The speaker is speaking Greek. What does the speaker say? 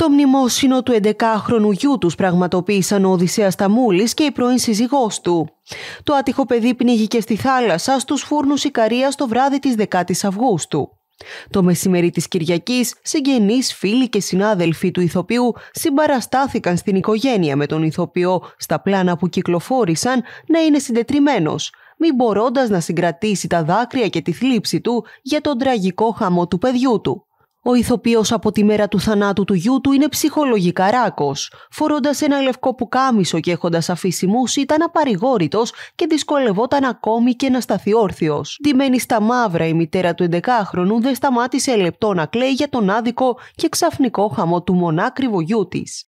Το μνημόσυνο του 11χρονου γιού τους πραγματοποίησαν ο Οδυσσέας Ταμούλης και η πρώην σύζυγός του. Το άτυχο παιδί πνίγηκε στη θάλασσα στους φούρνους Ικαρίας το βράδυ της 10ης Αυγούστου. Το μεσημέρι της Κυριακής, συγγενείς, φίλοι και συνάδελφοι του ηθοποιού συμπαραστάθηκαν στην οικογένεια με τον ηθοποιό στα πλάνα που κυκλοφόρησαν να είναι συντετριμένος, μην μπορώντας να συγκρατήσει τα δάκρυα και τη θλίψη του για τον τραγικό χαμό του παιδιού του. Ο ηθοποιός από τη μέρα του θανάτου του γιού του είναι ψυχολογικά ράκος. Φορώντας ένα λευκό πουκάμισο και έχοντας αφήσει μουσ ήταν απαρηγόρητος και δυσκολευόταν ακόμη και να σταθεί όρθιος. Ντυμένη στα μαύρα η μητέρα του 11χρονου δεν σταμάτησε λεπτό να κλαίει για τον άδικο και ξαφνικό χαμό του μονάκριβου γιού της.